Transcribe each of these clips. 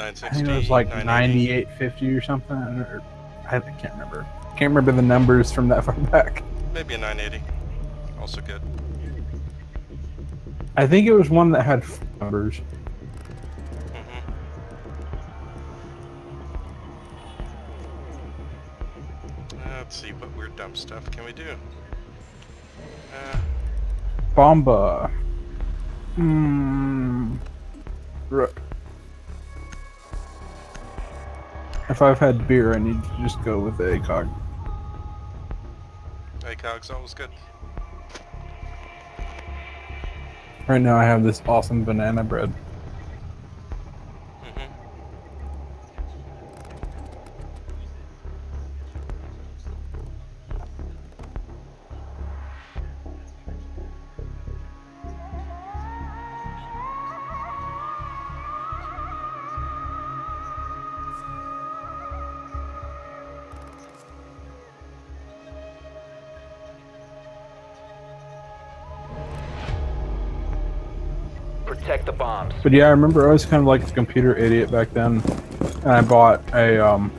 I think it was like 9850 or something. Or, I can't remember. Can't remember the numbers from that far back. Maybe a 980. Also good. I think it was one that had f- numbers. hmm Let's see, what weird dumb stuff can we do? Uh, Bomba. Hmm. If I've had beer, I need to just go with ACOG. ACOG's always good. Right now, I have this awesome banana bread. Protect the bombs. But yeah, I remember I was kind of like a computer idiot back then, and I bought a um,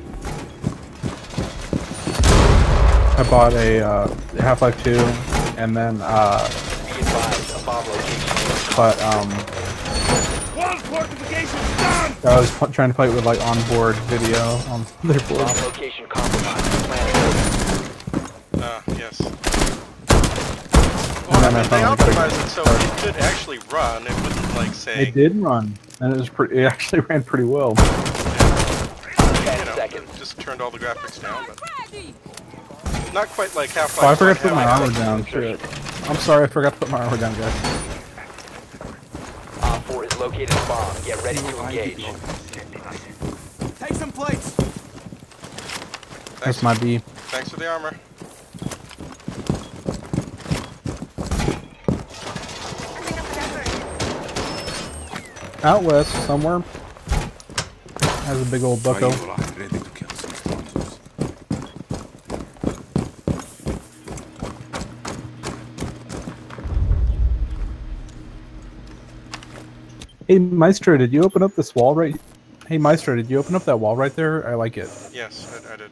I bought a uh, Half-Life 2, and then uh, advised, a bomb but um, I was trying to play it with like onboard video on their board. Bomb location compromised. Plan Ah, yes. And Well, then I I mean, they optimized it so it could actually run. It wouldn't like say, It did run, and it was pretty. It actually ran pretty well. you Ten know, seconds. just turned all the graphics down, but not quite like Half-Life. Oh, I forgot to put my armor down. Shit. I'm sorry, I forgot to put my armor down, guys. Op 4 has located a bomb. Get ready to engage. Take some plates. That's my B. Thanks for the armor. Out west, somewhere. Has a big old bucko. ready to kill some sponsors. Hey, Maestro, did you open up this wall right? Hey, Maestro, did you open up that wall right there? I like it. Yes, I, I did.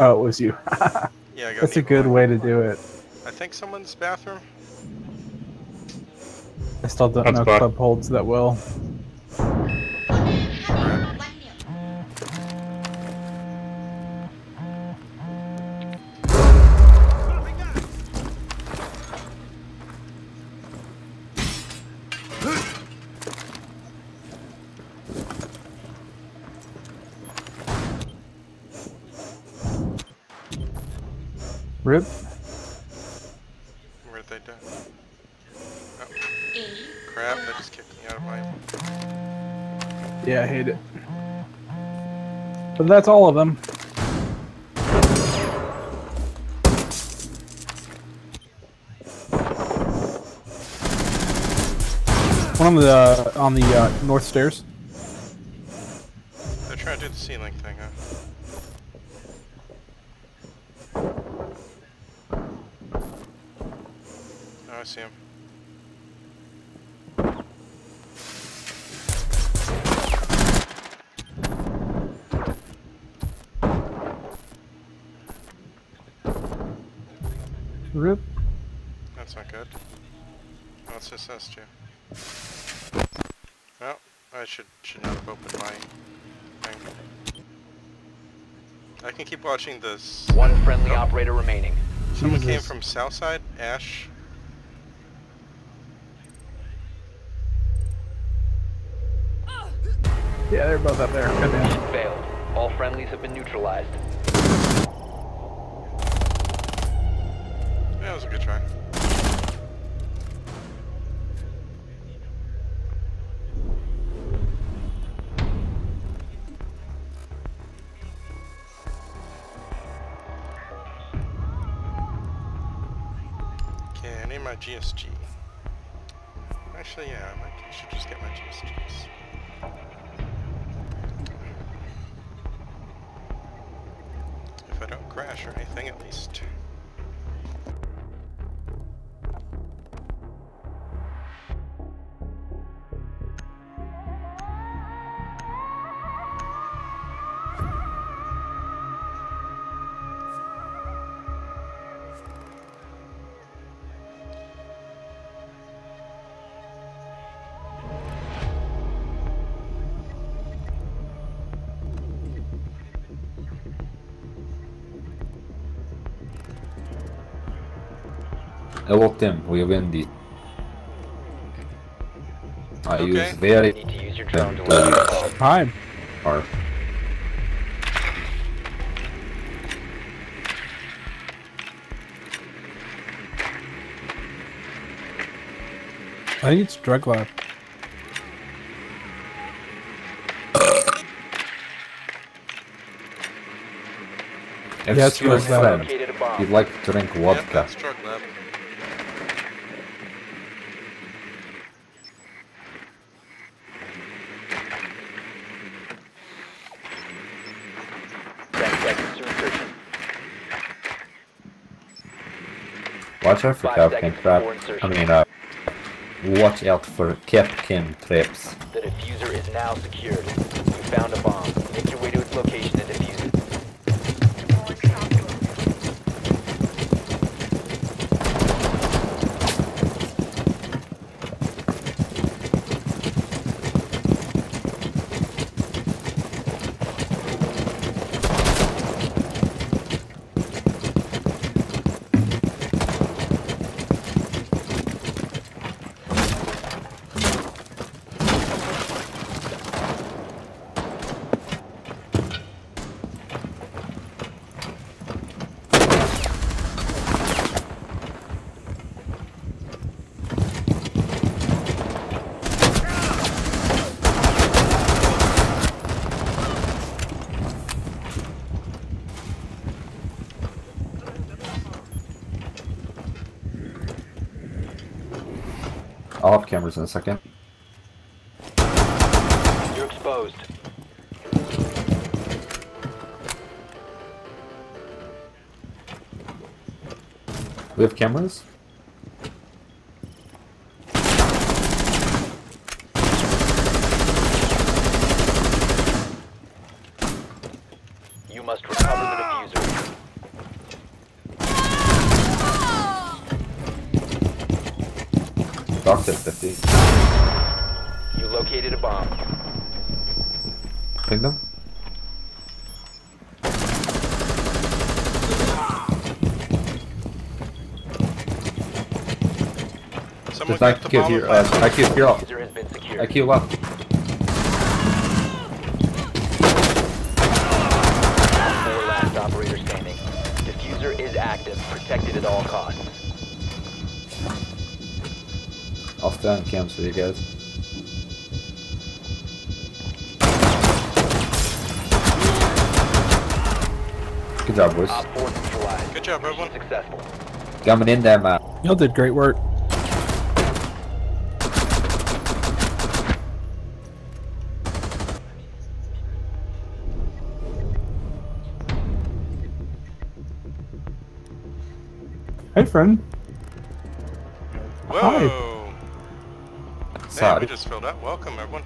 Oh, it was you. Yeah, That's a good way to do it. I think someone's bathroom. I still don't That's know if fine. club holds that well. Rip. Yeah, I hate it. But that's all of them. One on the uh, on the uh, north stairs. They're trying to do the ceiling thing, huh? Oh, I see him. Rip. That's not good. What's this S2? Well, I should should not have opened my thing. I can keep watching this. One friendly Oh. operator remaining. Someone came from south side, Ash. Yeah, they're both up there. Goddamn. Mission failed. All friendlies have been neutralized. That was a good try. Okay, I need my GSG. Actually, yeah, I might, I should just get my GSGs. If I don't crash or anything, at least. Låt dem, we win this. I Okay. use very Need to use your drone to locate the bomb. Hi. hard. I think it's drug lab. Yes, Excuse drug lab. friend, Located a bomb. he'd like to drink Yep, vodka. that's drug lab. Ten seconds to insertion. Watch out for Kapkan trap. I mean, uh, watch out for Kapkan traps. The diffuser is now secured. You found a bomb. Make your way to its location and defuse it. I'll have cameras in a second. You're exposed. We have cameras? You must recover the diffuser. Doctor 50. You located a bomb. Ping them? Someone There's got the IQ here. in Uh. IQ here up. Diffuser has been secured. IQ left. Four last operator standing. Diffuser is active. Protected at all costs. I'll stand cams for you guys. Good job, boys. Op 4 neutralized. Good job, everyone. Successful. Coming in there, man. Y'all did great work. Hey, friend. Hi. Whoa! Damn, we just filled out. Welcome, everyone.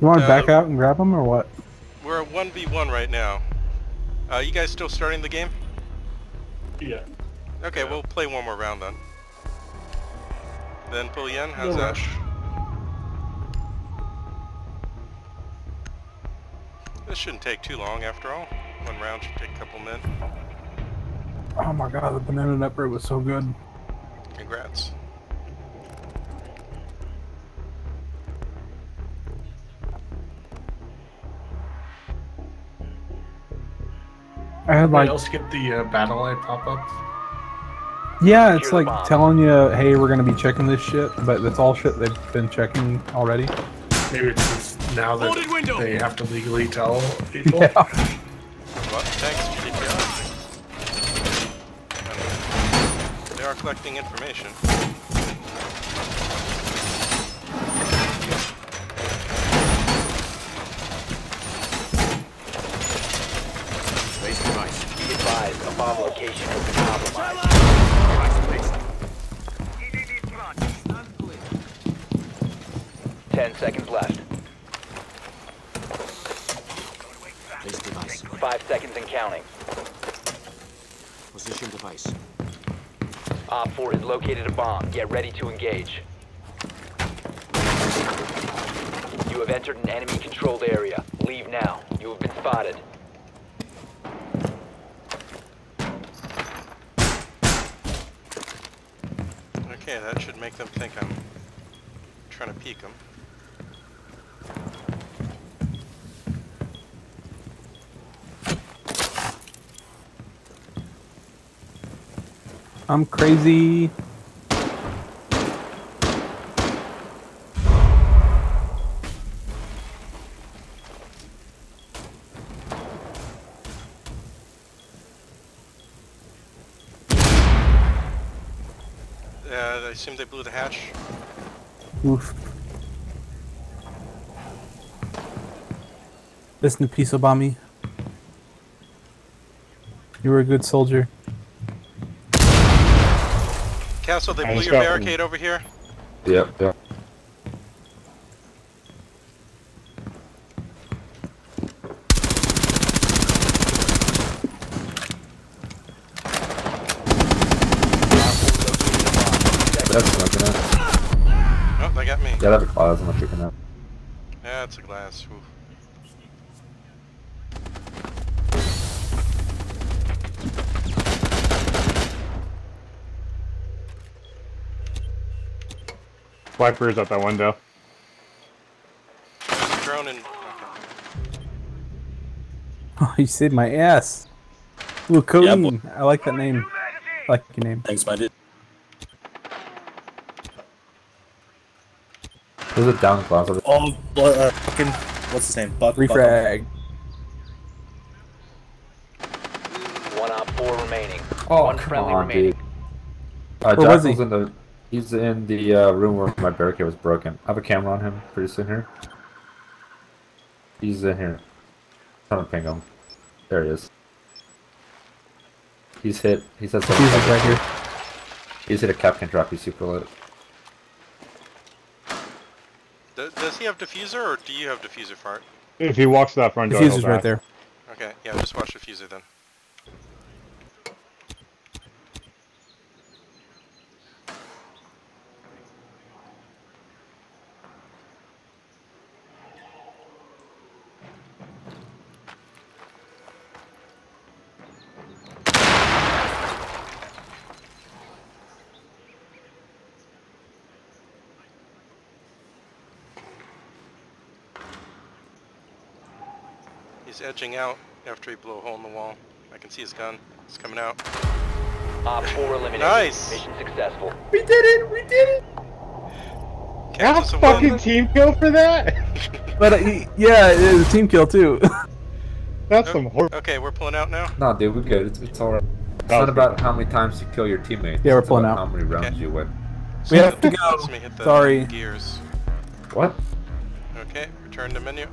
You want to Uh, back out and grab them or what? We're at 1v1 right now. Uh, you guys still starting the game? Yeah. Okay, we'll play one more round then. Then pull Yen, how's No that? rush. This shouldn't take too long after all. One round should take a couple minutes. Oh my god, the banana nut bread was so good. Congrats. I had Anybody like, else get the uh, BattlEye pop up? yeah, it's like bomb. telling you, hey, we're gonna be checking this shit, but that's all shit they've been checking already. Maybe it's just now that they have to legally tell people. Yeah. Well, thanks, GDPR. They are collecting information. Be advised, a bomb location has been compromised. Ten seconds left. Five seconds and counting. Position device. Op 4 has located a bomb. Get ready to engage. You have entered an enemy-controlled area. Leave now. You have been spotted. Okay, that should make them think I'm trying to peek them. I'm crazy. Uh, I assume they blew the hatch. Oof. Listen to Peace Obama. You were a good soldier. Castle, they blew your got- barricade over here. Yep, yep. That's not gonna. Oh, they got me. Yeah, that's a clause. I'm not tricking out. Yeah, it's a glass. Oof. Wiper's out that window. There's a drone in. Okay. Oh, you saved my ass. Ooh, Codeine. I like that name. I like your name. Thanks, my dude. There's a down clause. of it. Oh, uh, fucking, what's his name? Buck. Buck- Refrag. One op four remaining. Oh, One come friendly on, remaining. dude. Uh, Where was Jackal's he? in the. He's in the uh, room where my barricade was broken. I have a camera on him pretty soon here. He's in here. I'm trying to ping him. There he is. He's hit. He's had some. He's right here. He's hit a Kapkan drop. He's super lit. Do- does he have diffuser, or do you have diffuser fart? If he walks to that front door, Diffuser's right back. there. Okay, yeah, just watch diffuser then. He's edging out after he blew a hole in the wall. I can see his gun. It's coming out. Op four eliminated. Nice. Mission successful. We did it! We did it! Kansas Half a fucking win. team kill for that? But uh, yeah, it was a team kill too. That's some hor- Okay, we're pulling out now. No, dude, we're good. It's, it's alright. It's not about how many times you kill your teammates. Yeah, we're it's pulling about out. How many rounds Okay. you win. we have to Let's go. me hit the Sorry. gears. What? Okay, return to menu.